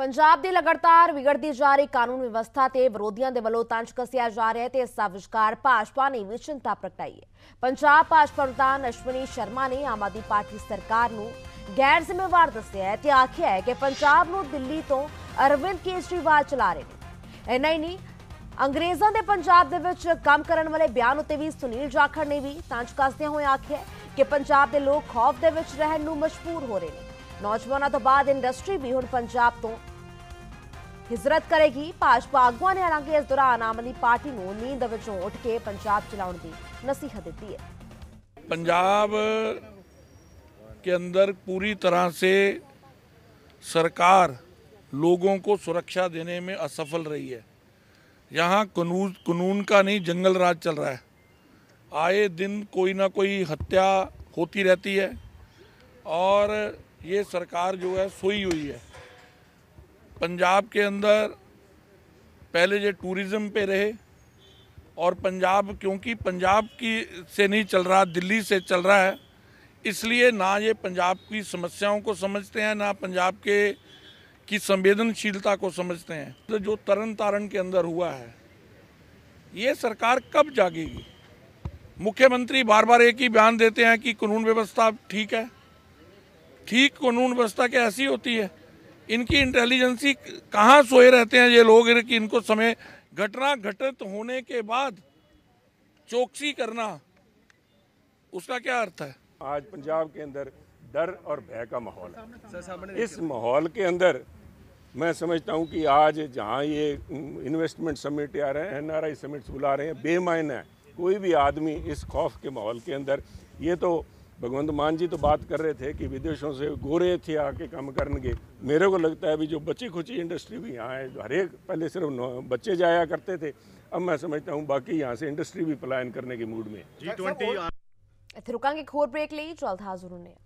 ਪੰਜਾਬ ਦੀ ਲਗਾਤਾਰ ਵਿਗੜਦੀ ਜਾ ਰਹੀ ਕਾਨੂੰਨ ਵਿਵਸਥਾ ਤੇ ਵਿਰੋਧੀਆਂ ਦੇ ਵੱਲੋਂ ਤੰਜ ਕੱਸਿਆ ਜਾ ਰਿਹਾ ਹੈ ਤੇ ਇਸ ਦਾ ਵਿਚਕਾਰ ਭਾਜਪਾ ਨੇ ਵੀ ਚਿੰਤਾ ਪ੍ਰਗਟਾਈ ਹੈ। ਪੰਜਾਬ ਭਾਜਪਾ ਪ੍ਰਧਾਨ ਅਸ਼ਵਨੀ ਸ਼ਰਮਾ ਨੇ ਆਮ ਆਦਮੀ ਪਾਰਟੀ ਸਰਕਾਰ ਨੂੰ ਗੈਰ ਜ਼ਿੰਮੇਵਾਰ ਦੱਸਿਆ ਹੈ ਤੇ ਆਖਿਆ ਹੈ ਕਿ ਪੰਜਾਬ ਨੂੰ ਦਿੱਲੀ ਤੋਂ ਅਰਵਿੰਦ ਕੇਜਰੀਵਾਲ ਚਲਾ ਰਹੇ ਨੇ। ਇੰਨਾ ਹੀ ਨਹੀਂ, ਅੰਗਰੇਜ਼ਾਂ ਦੇ ਪੰਜਾਬ ਦੇ ਵਿੱਚ ਕੰਮ ਕਰਨ ਵਾਲੇ ਬਿਆਨ ਉੱਤੇ ਵੀ ਸੁਨੀਲ ਜਾਖੜ ਨੇ ਵੀ ਤੰਜ ਕੱਸਦਿਆਂ ਹੋਏ ਆਖਿਆ ਕਿ ਪੰਜਾਬ ਦੇ ਲੋਕ ਖੌਫ ਦੇ ਵਿੱਚ ਰਹਿਣ ਨੂੰ ਮਜਬੂਰ ਹੋ ਰਹੇ ਨੇ। ਨੌਜਵਾਨਾਂ ਤੋਂ ਬਾਅਦ ਇੰਡਸਟਰੀ ਵੀ ਹੁਣ ਪੰਜਾਬ ਤੋਂ ਹਿਜਰਤ ਕਰੇਗੀ ਭਾਜਪਾ ਆਗੂਆਂ ਨੇ ਹਾਲਾਂਕਿ ਇਸ ਦੌਰਾਨ ਆਮ ਆਦਮੀ ਪਾਰਟੀ ਨੂੰ ਨੀਂਦ ਵਿੱਚੋਂ ਉੱਠ ਕੇ ਪੰਜਾਬ ਚਲਾਉਣ ਦੀ ਨਸੀਹਤ ਦਿੱਤੀ ਹੈ पंजाब के अंदर पूरी तरह से सरकार लोगों को सुरक्षा देने में असफल रही है यहाँ कानून कानून का नहीं जंगल राज चल रहा है आए दिन कोई ना कोई हत्या होती रहती है और ये सरकार जो है सोई हुई है। पंजाब के अंदर पहले जो टूरिज़्म पे रहे और पंजाब, क्योंकि पंजाब की से नहीं चल रहा, दिल्ली से चल रहा है, इसलिए ना ये पंजाब की समस्याओं को समझते हैं, ना पंजाब के की संवेदनशीलता को समझते हैं। तो जो तरन तारण के अंदर हुआ है, ये सरकार कब जागेगी? मुख्यमंत्री बार बार एक ही बयान देते हैं कि कानून व्यवस्था ठीक है ठीक कानून व्यवस्था क्या ऐसी होती है? इनकी इंटेलिजेंसी कहाँ सोए रहते हैं ये लोग? कि इनको समय घटना घटित होने के बाद चौकसी करना, उसका क्या अर्थ है? आज पंजाब के अंदर डर और भय का माहौल है। इस माहौल के अंदर मैं समझता हूँ कि आज जहाँ ये इन्वेस्टमेंट समिट आ रहे हैं एन आर आई समिट बुला रहे हैं, बेमायन है। कोई भी आदमी इस खौफ के माहौल के अंदर, ये तो भगवंत मान जी तो बात कर रहे थे कि विदेशों से गोरे थे आके काम करनगे मेरे को लगता है अभी जो बची खुची इंडस्ट्री भी यहाँ है हर एक पहले सिर्फ नौ- बच्चे जाया करते थे अब मैं समझता हूँ बाकी यहाँ से इंडस्ट्री भी पलायन करने के मूड में है ਇੱਥੇ ਰੁਕਾਂਗੇ ਇੱਕ ਹੋਰ ਬ੍ਰੇਕ ਲਈ ਜਲਦ ਹਾਜ਼ਰ ਹੁੰਦੇ ਹਾਂ